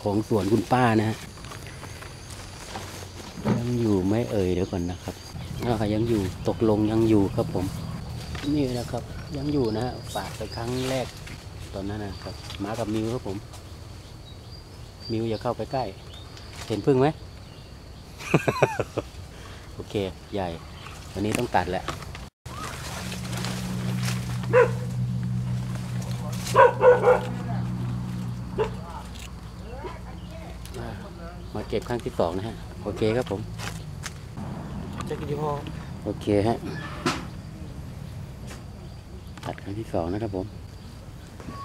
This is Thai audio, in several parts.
ของสวนคุณป้านะฮะยังอยู่ไหม่เอ่ยเดี๋ยวก่อนนะครับอ่ายังอยู่ตกลงยังอยู่ครับผม นี่นะครับ ยังอยู่นะฮะฝากไปครั้งแรกตอนนั้นนะครับมากับมิวครับผม มิวอย่าเข้าไปใกล้ เห็นพึ่งไหม โอเค ใหญ่ วันนี้ต้องตัดแหละ มาเก็บ ครั้งที่สองนะฮะ โอเคครับผมจะกินที่พ่อโอเคฮะ ตัดครั้งที่สองนะครับผม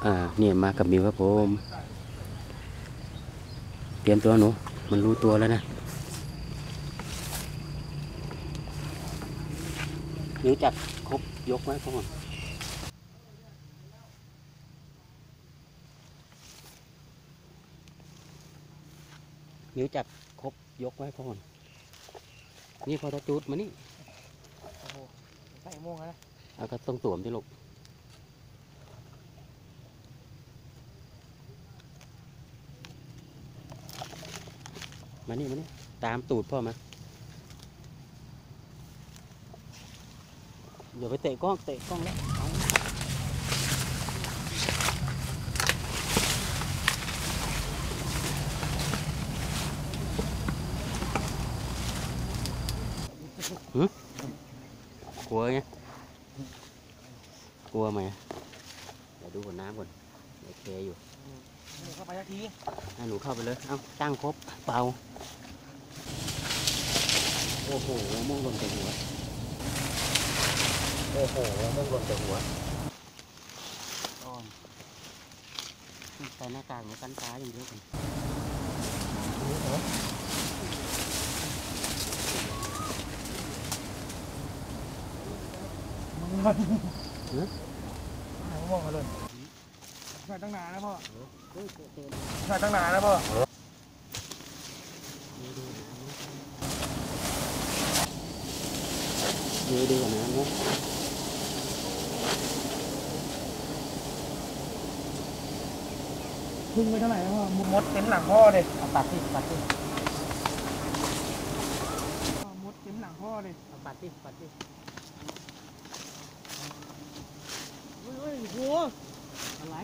อ่า เนี่ยมากับมิวครับผม เตรียมตัวหนู มันรู้ตัวแล้วนะมิวจัดครบยกไว้ก่อ นมิวจัดครบยกไว้ก่อนนี่พอตะจูดมานี่โอ้โหใส่ม่วงแล้วนะเอาก็ต้องสวมที่ลูกมานี่มานี่ตามตูดพ่อมาอย่าไปเตะกล้องเตะกล้องแล้วเอาหึก ลัวไงกลัวไหมเดี๋ยวดูหัวน้ำก่อนโอเคอยู่เดี๋ยวเข้าไปสักทีให้หนูเข้าไปเลยเอ้าตั้งครบเป่าโอ้โหม่วงหล่นใส่หัวโอ้โหม่วงหล่นใส่หัวอ้อมใส่หน้ากากหนูกันตาอย่างเดียวกัน ใส่ม่วงมาเลยใส่ตั้งนานแล้วพ่อใส่ตั้งนานแล้วพ่อดูดูหัวน้ำนะพึ่งไปเท่าไหร่แล้วพ่อมดเต็มหลังพ่อเลยเอาปัดสิปัดสิมดเต็มหลังพ่อเลยเอาปัดสิปัดสิ เฮ้ยโห อะไร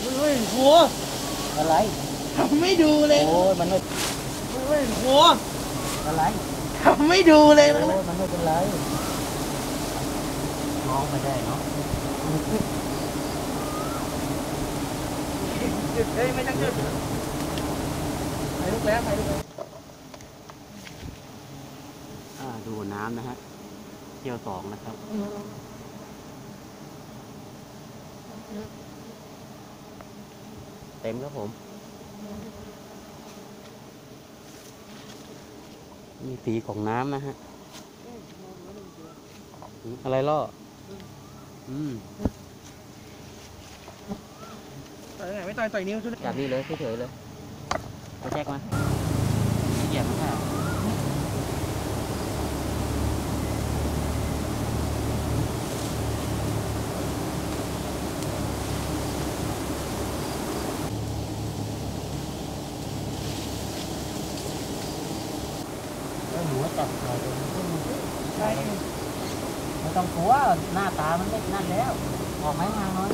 เฮ้ยโห อะไรทำไม่ดูเลย โอ้ยมันไม่เฮ้ยโหอะไรทำไม่ดูเลย โอ้ยมันไม่เป็นไรน้องไม่ได้เนาะหยุดเฮ้ยไม่ต้องหยุดไปลูกแล้วไปลูกแล้วอ่าดูน้ำนะฮะเที่ยวสองนะครับ เต็มครับผม มีสีของน้ำนะฮะอืมอะไรล่อ อืมต่อยไหนไม่ต่อยต่อยนิ้วชุดจับนี่เลยเฉยๆเลยไปแจ็คมาเหยียบมันค่ะหนูจับใคร ใช่ ไม่ ต้องกลัวหน้าตามันไม่นั่นแล้ว ออกไหมงานน้อย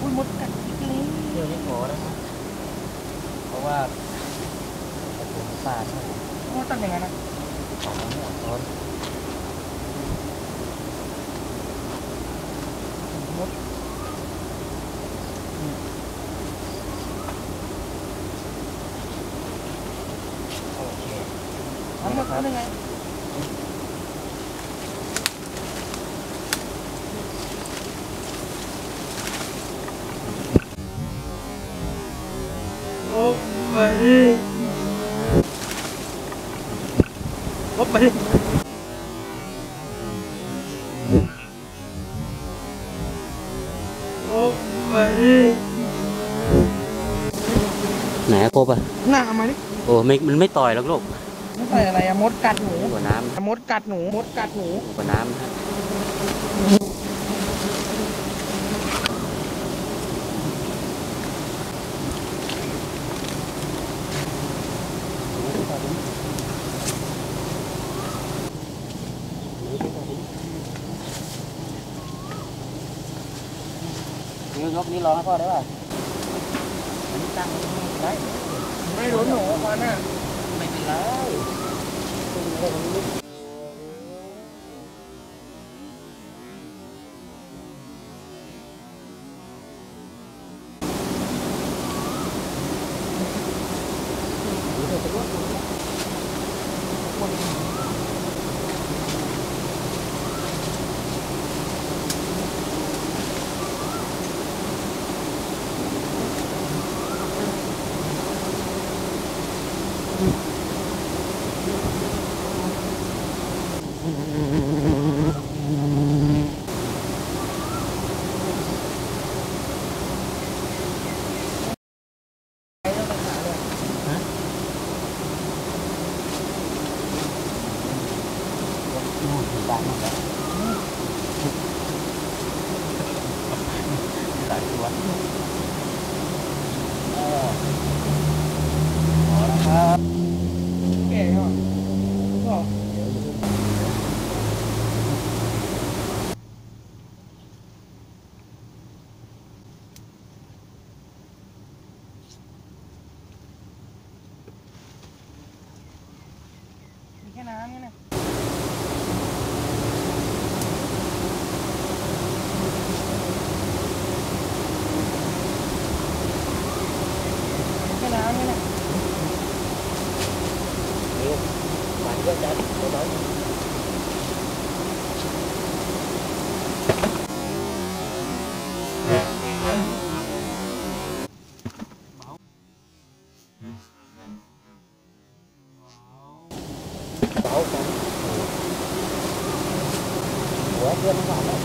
อุ้ยมดกัดอีกแล้วเที่ยวนี้ขอแล้วนะเพราะว่าผมปาดให้มดตั้งอย่างนั้นนะของมันไม่ออกตอนมดโอเคทำมดเขาได้ไง โอ้ ไปโอ้ไปไปไหนอะครบอะหน้ามาดิโอ้ไม่มันไม่ต่อยหรอกลูกไม่ใส่อะไรอะมดกัดหนูหัวน้ำมดกัดหนูมดกัดหนูหัวน้ำนะฮะ นิ้วยกนี้รองให้พ่อได้ป่ะอันนี้ตั้งไว้ตรงนี้ได้ไม่รู้หนูควันน่ะไม่เป็นไรขึ้นไม่ได้ตรงนี้นู่ หลายตัวเออพอแล้วครับ แก่เหรอก็ มีแค่น้ำนี่นะมีแค่น้ำนี่นะ นิ้วมันก็จะไม่น้อย เบากันหัวเพื่อนก่อนแล้ว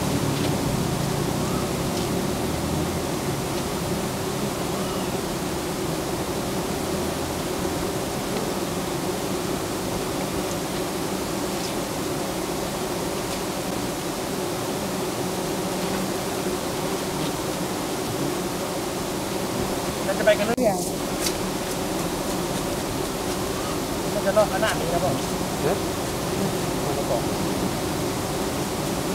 เราจะไปกันหรือยังมันจะรอดขนาดนี้ครับผม มาแล้ว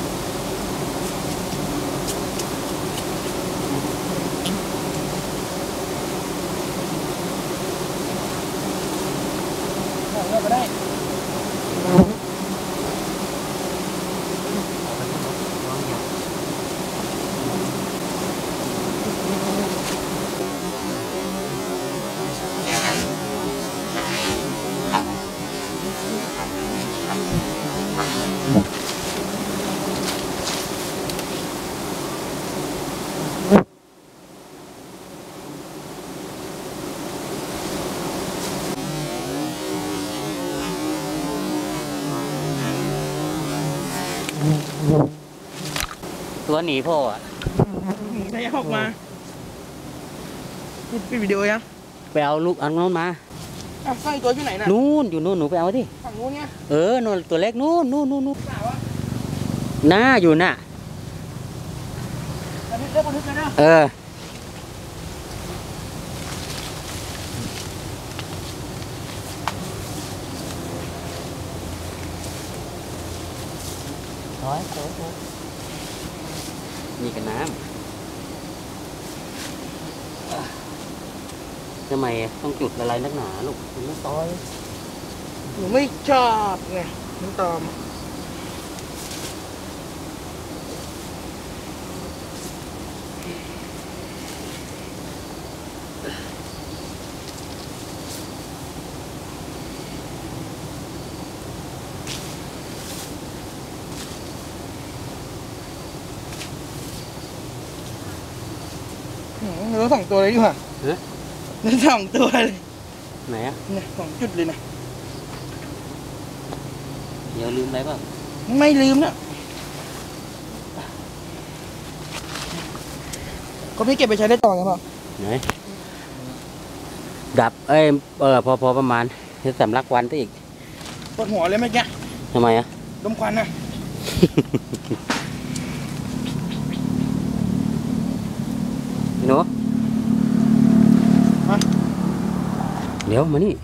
บอก บอกเลิกก็ได้ ตัว หนีพ่ออะได้ออกมาปิดปิดวิดีโอยังไปเอาลูกอันนู้นมาอะสร้อยตัวอยู่ไหนน่ะนู่นอยู่นู่นหนูไปเอาที่ฝั่งนู้นไงเออนู่นตัวเล็กนู่นนู่นนู่นนู่นสาวะหน้าอยู่น่ะแล้วนี่เลิกบันทึกกันนะเออร้อยโต๊ะ นี่กับน้ำทำไมต้องจุดอะไรนักหนาลูกมันไม่ต้อยหนูไม่ชอบไงมันตอม หืมเหลือสองตัวเลยดีกว่าเอ๊ะเหลือสองตัวเลยไหนอะเนี่ยสองจุดเลยนะ เดี๋ยวลืมอะไรเปล่าไม่ลืมนะก็พี่เก็บไปใช้ได้ต่อไงพ่อไหนดับเอ้ยเออพอพอประมาณจะสำลักวันซะอีกปวดหัวเลยเมื่อกี้ทำไมอะ ดมควันนะ พี่หนูเดี๋ยวมานี่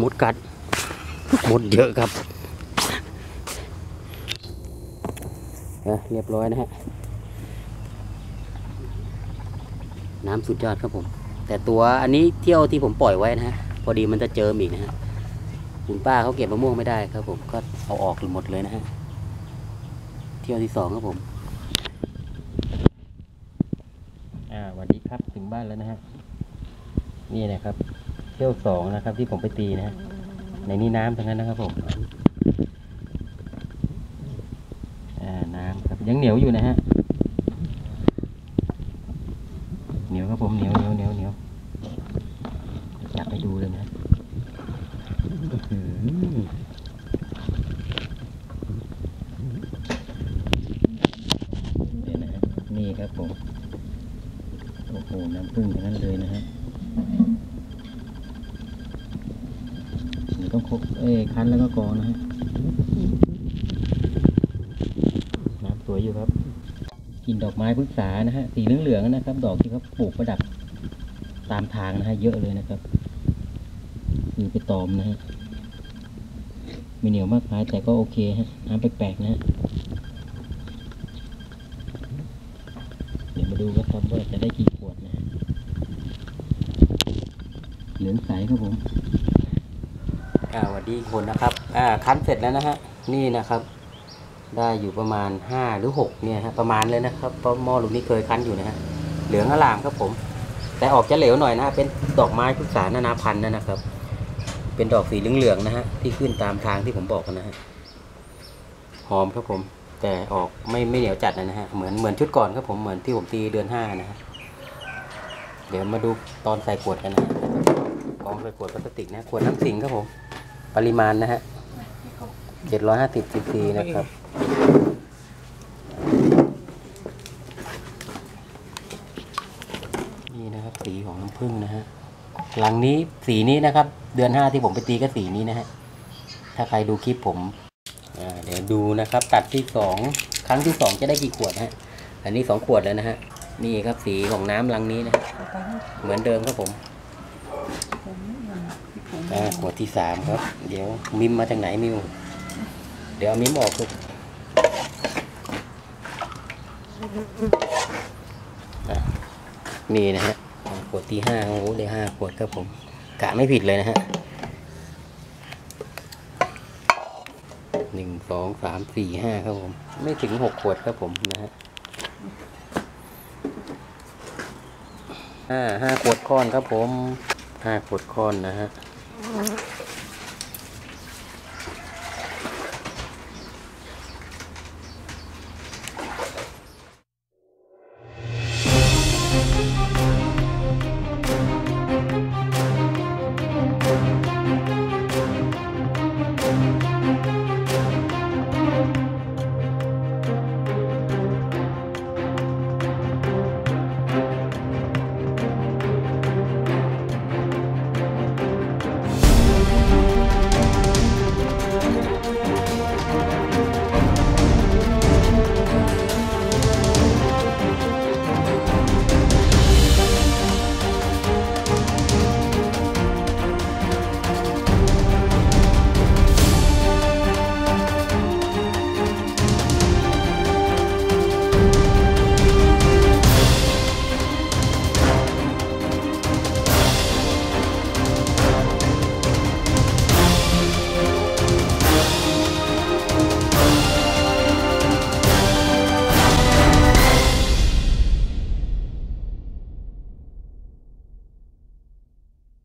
มดกัดมดเยอะครับเออเรียบร้อยนะฮะ น้ำสุดยอดครับผม แต่ตัวอันนี้เที่ยวที่ผมปล่อยไว้นะฮะ พอดีมันจะเจออีกนะฮะคุณป้าเขาเก็บมะม่วงไม่ได้ครับผมก็เอาออกหมดเลยนะฮะ เที่ยวที่สองครับผม อ่าส วัสดีครับถึงบ้านแล้วนะฮะนี่นะครับ เที่ยวสองนะครับ ที่ผมไปตีนะฮะในนี้น้ำทั้งนั้นนะครับผมน้ำครับยังเหนียวอยู่นะฮะเหนียวครับผมเหนียวจับไปดูเลยนะอื้อหือเนี่ยนะฮะนี่ครับผม โอ้โห น้ำผึ้งทั้งนั้นเลยนะฮะเดี๋ยวต้องคร ชั้นแล้วก็กองนะฮะน้ำสวยอยู่ครับกินดอกไม้พฤกษานะฮะสีเหลืองๆนะครับ ดอกที่เขาปลูกประดับตามทางนะฮะเยอะเลยนะครับคือไปตอมนะฮะม่เหนียวมากมายแต่ก็โอเคฮะน้ำแปลกๆนะฮะเดี๋ยวมาดูกันครับว่าจะได้กี่ขวดนะเหลืองใสครับผม อ่าสวัสดีคนนะครับอ่าคั้นเสร็จแล้วนะฮะนี่นะครับ ได้อยู่ประมาณห้าหรือหกเนี่ยฮะประมาณเลยนะครับเพราะหม้อลูกนี้เคยคั้นอยู่นะฮะเหลืองอลามครับผม แต่ออกจะเหลวหน่อยนะเป็นดอกไม้พุทรานานาพันธุ์นะครับ เป็นดอกสีเหลืองๆนะฮะที่ขึ้นตามทางที่ผมบอกนะฮะหอมครับผม แต่ออกไม่ไม่เหนียวจัดนะฮะเหมือนเหมือนชุดก่อนครับผมเหมือนที่ผมตีเดือนห้านะฮะเดี๋ยวมาดูตอนใส่ขวดกันนะฮะกองใส่ขวดพลาสติกนะขวดน้ำสิงครับผม ปริมาณนะฮะเจ็ดร้อยห้าสิบซีซีนะครับ นี่นะครับสีของน้ำผึ้งนะฮะหลังนี้สีนี้นะครับ เดือนห้าที่ผมไปตีก็สีนี้นะฮะถ้าใครดูคลิปผมเดี๋ยวดูนะครับ ตัดที่สองครั้งที่สองจะได้กี่ขวดฮะอันนี้สองขวดแล้วนะฮะนี่ครับสีของน้ำลังนี้นะฮะเหมือนเดิมครับผม อ่าขวดที่สามครับ เดี๋ยวมิมมาจากไหนมิว เดี๋ยวเอามิมออกลูกอะนี่นะฮะขวดที่ห้าโอ้โหได้ห้าขวดครับผมกะไม่ผิดเลยนะฮะหนึ่งสองสามสี่ห้าครับผม ไม่ถึงหกขวดครับผมนะฮะห้าห้าขวดค้อนครับผมห้าขวดค้อนนะฮะ